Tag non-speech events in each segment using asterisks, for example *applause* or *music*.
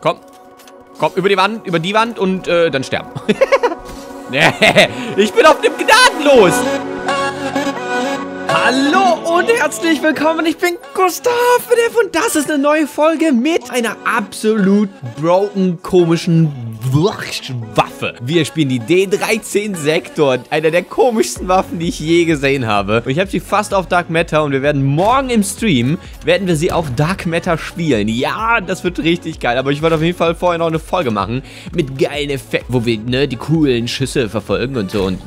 Komm. Komm, über die Wand, über die Wand und äh, dann sterben. *laughs* ich bin auf dem Gnadenlos. Hallo und herzlich willkommen. Ich bin Gustav und das ist eine neue Folge mit einer absolut broken, komischen Waffe. Wir spielen die D13 Sektor, einer der komischsten Waffen, die ich je gesehen habe. Und ich habe sie fast auf Dark Matter und wir werden morgen im Stream, werden wir sie auf Dark Matter spielen. Ja, das wird richtig geil, aber ich wollte auf jeden Fall vorher noch eine Folge machen mit geilen Effekten, wo wir, ne, die coolen Schüsse verfolgen und so und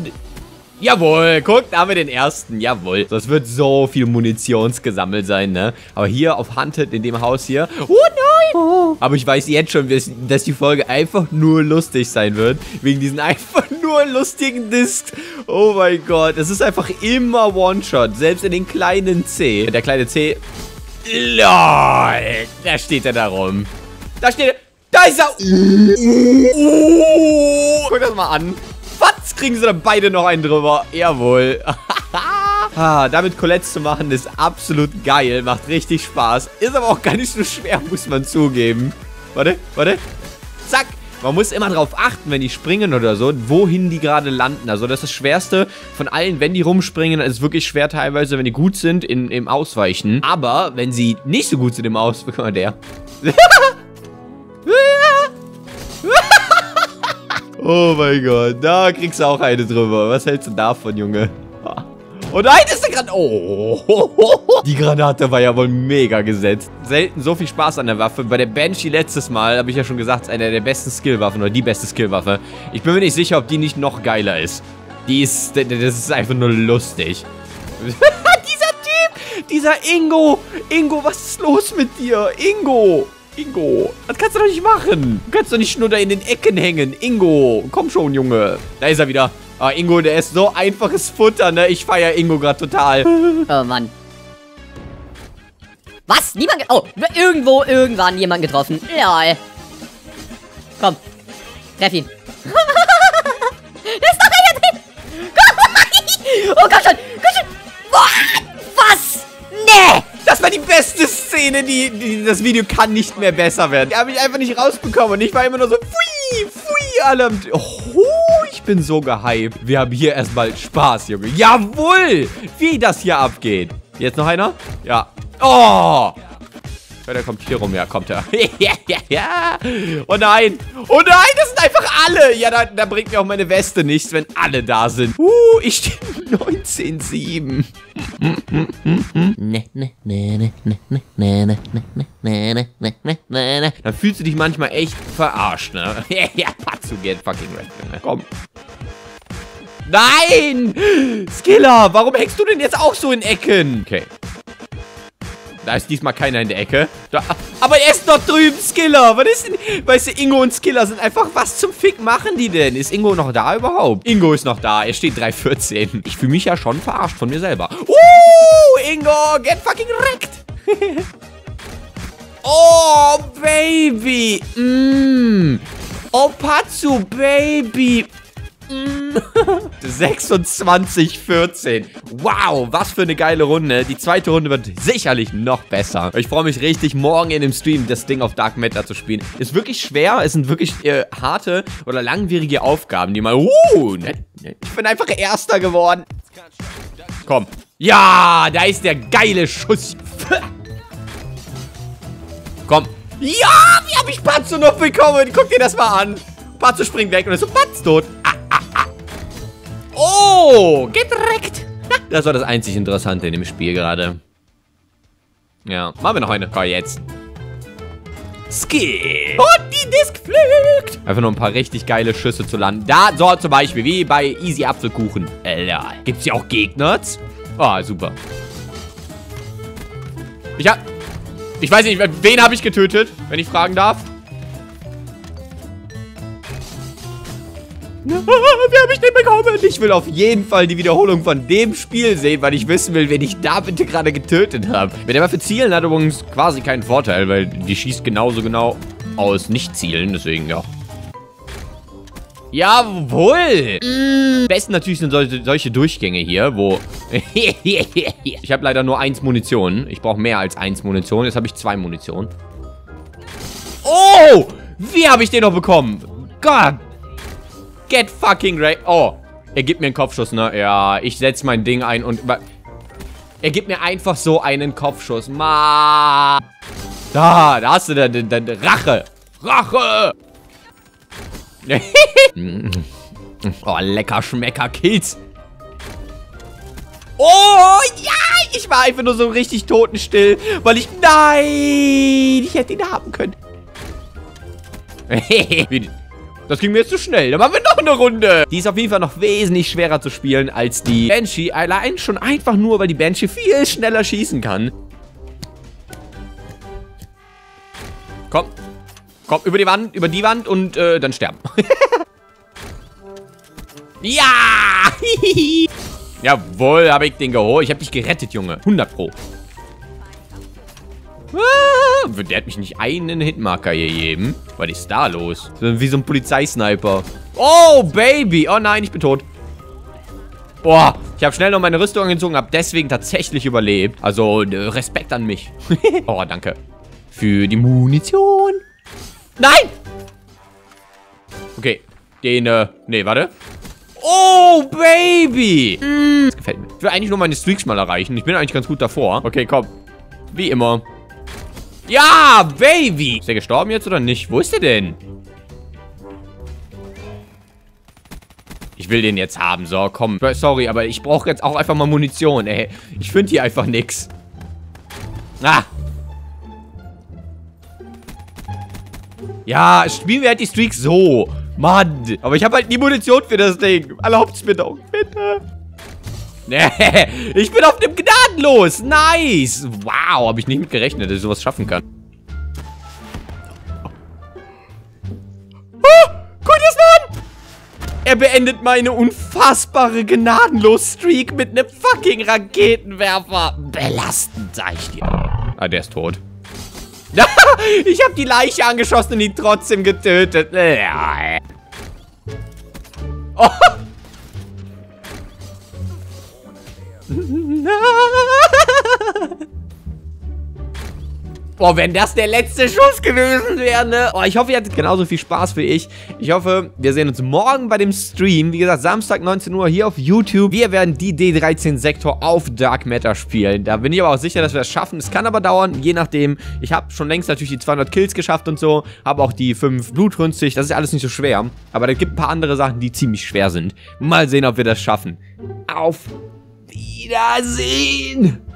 Jawohl, guck, da haben wir den ersten. Jawohl. Das wird so viel Munitions gesammelt sein, ne? Aber hier auf Hunted in dem Haus hier. Oh nein! Oh. Aber ich weiß jetzt schon, dass die Folge einfach nur lustig sein wird. Wegen diesen *laughs* einfach nur lustigen Discs. Oh mein Gott. Es ist einfach immer One-Shot. Selbst in den kleinen C. Der kleine C. LOL. Da steht er da rum. Da steht er. Da ist er. *laughs* Oh. Guck das mal an. Was? Kriegen sie dann beide noch einen drüber? Jawohl. *laughs* ah, damit Colette zu machen ist absolut geil. Macht richtig Spaß. Ist aber auch gar nicht so schwer, muss man zugeben. Warte, warte. Zack. Man muss immer darauf achten, wenn die springen oder so, wohin die gerade landen. Also das ist das Schwerste von allen, wenn die rumspringen, ist wirklich schwer teilweise, wenn die gut sind in, im Ausweichen. Aber wenn sie nicht so gut sind im Ausweichen, *laughs* guck mal, der. *laughs* Oh mein Gott, da kriegst du auch eine drüber. Was hältst du davon, Junge? *laughs* Oh nein, ist der Granate. Oh, *laughs* die Granate war ja wohl mega gesetzt. Selten so viel Spaß an der Waffe. Bei der Banshee letztes Mal, habe ich ja schon gesagt, ist eine der besten Skillwaffen oder die beste Skillwaffe. Ich bin mir nicht sicher, ob die nicht noch geiler ist. Die ist, das ist einfach nur lustig. *laughs* dieser Typ, dieser Ingo. Ingo, was ist los mit dir? Ingo. Ingo, das kannst du doch nicht machen. Du kannst doch nicht nur da in den Ecken hängen. Ingo, komm schon, Junge. Da ist er wieder. Ah, Ingo, der ist so einfaches Futter, ne? Ich feiere Ingo gerade total. *laughs* Oh, Mann. Was? Niemand... Oh, irgendwo, irgendwann jemand getroffen. Lol. Komm. Treff ihn. *laughs* ist doch einer drin. *laughs* oh, komm schon. Komm schon. Was? Nee. Das war die beste Szene, die, die, das Video kann nicht mehr besser werden. Die habe ich einfach nicht rausbekommen und ich war immer nur so, fui, fui, alle. Oh, ich bin so gehypt. Wir haben hier erstmal Spaß, Junge. Jawohl, wie das hier abgeht. Jetzt noch einer? Ja. Oh, ja, der kommt hier rum. Ja, kommt er. ja. Oh nein. Oh nein, das sind einfach alle. Ja, da, da, bringt mir auch meine Weste nichts, wenn alle da sind. Uh, ich stehe 19,7. Dann fühlst du dich manchmal echt verarscht, ne? ja, Patsu, get fucking red, ne? Komm. Nein! Skiller, warum hängst du denn jetzt auch so in Ecken? Okay. Da ist diesmal keiner in der Ecke. Da, aber er ist dort drüben, Skiller. Was ist denn? Weißt du, Ingo und Skiller sind einfach... Was zum Fick machen die denn? Ist Ingo noch da überhaupt? Ingo ist noch da. Er steht 3,14. Ich fühle mich ja schon verarscht von mir selber. Uh, Ingo, get fucking wrecked. *laughs* oh, Baby. Mm. Oh, Patsu, Baby. 26, 14. Wow, was für eine geile Runde. Die zweite Runde wird sicherlich noch besser. Ich freue mich richtig, morgen in dem Stream das Ding auf Dark Matter zu spielen. Ist wirklich schwer. Es sind wirklich äh, harte oder langwierige Aufgaben, die mal... Uh, ne, ne, ich bin einfach Erster geworden. Komm. Ja, da ist der geile Schuss. Komm. Ja, wie habe ich Patzo noch bekommen? Guck dir das mal an. Patzo springt weg und ist so Patz tot. Ah. Oh, gedreckt. Das war das einzig Interessante in dem Spiel gerade. Ja, machen wir noch eine. Komm, jetzt. Skill. Und die Disk fliegt. Einfach nur ein paar richtig geile Schüsse zu landen. Da, so zum Beispiel, wie bei Easy Apfelkuchen. Alter. Gibt's hier auch Gegner? Ah, oh, super. Ich hab... Ich weiß nicht, wen habe ich getötet, wenn ich fragen darf? Wer habe ich den bekommen? Ich will auf jeden Fall die Wiederholung von dem Spiel sehen, weil ich wissen will, wen ich da bitte gerade getötet habe. Mit der Waffe zielen hat übrigens quasi keinen Vorteil, weil die schießt genauso genau aus Nicht-Zielen. Deswegen, ja. Jawohl! Mm. Besten natürlich sind solche, solche Durchgänge hier, wo... *laughs* ich habe leider nur eins Munition. Ich brauche mehr als eins Munition. Jetzt habe ich zwei Munition. Oh! Wie habe ich den noch bekommen? Gott. Get fucking right. Oh. Er gibt mir einen Kopfschuss, ne? Ja, ich setze mein Ding ein und... Er gibt mir einfach so einen Kopfschuss. Ma. Da, da hast du deine, deine Rache. Rache. *laughs* oh, lecker Schmecker Kills. Oh, ja, ich war einfach nur so richtig totenstill, weil ich, nein, ich hätte ihn haben können. *laughs* das ging mir jetzt zu schnell. Dann machen wir noch eine Runde. Die ist auf jeden Fall noch wesentlich schwerer zu spielen als die Banshee. Allein schon einfach nur, weil die Banshee viel schneller schießen kann. Komm. Komm, über die Wand, über die Wand und äh, dann sterben. *laughs* ja! *laughs* Jawohl, habe ich den geholt. Ich habe dich gerettet, Junge. 100 pro. Ah, der hat mich nicht einen Hitmarker gegeben. Was ist da los? Wie so ein Polizeisniper. Oh, Baby. Oh nein, ich bin tot. Boah, ich habe schnell noch meine Rüstung angezogen, habe deswegen tatsächlich überlebt. Also, äh, Respekt an mich. *laughs* oh, danke. Für die Munition. Nein! Okay, den, äh, nee, warte. Oh, Baby! Mm, das gefällt mir. Ich will eigentlich nur meine Streaks mal erreichen. Ich bin eigentlich ganz gut davor. Okay, komm. Wie immer. Ja, Baby! Ist der gestorben jetzt oder nicht? Wo ist der denn? Ich will den jetzt haben. So, komm. Sorry, aber ich brauche jetzt auch einfach mal Munition, ey. Ich finde hier einfach nichts. Ah. Ja, spielen wir halt die Streaks so. Mann. Aber ich habe halt nie Munition für das Ding. Erlaubt's mir doch, bitte. Nee, *laughs* ich bin auf dem Gnadenlos. Nice. Wow, habe ich nicht mit gerechnet, dass ich sowas schaffen kann. Oh, Er beendet meine unfassbare Gnadenlos-Streak mit einem fucking Raketenwerfer. Belastend, sag ich dir. Ah, der ist tot. *laughs* ich habe die Leiche angeschossen und ihn trotzdem getötet. Boah, wenn das der letzte Schuss gewesen wäre, ne? Oh, ich hoffe, ihr hattet genauso viel Spaß wie ich. Ich hoffe, wir sehen uns morgen bei dem Stream. Wie gesagt, Samstag 19 Uhr hier auf YouTube. Wir werden die D13-Sektor auf Dark Matter spielen. Da bin ich aber auch sicher, dass wir das schaffen. Es kann aber dauern, je nachdem. Ich habe schon längst natürlich die 200 Kills geschafft und so. Habe auch die 5 Blutrünstig. Das ist alles nicht so schwer. Aber es gibt ein paar andere Sachen, die ziemlich schwer sind. Mal sehen, ob wir das schaffen. Auf Wiedersehen!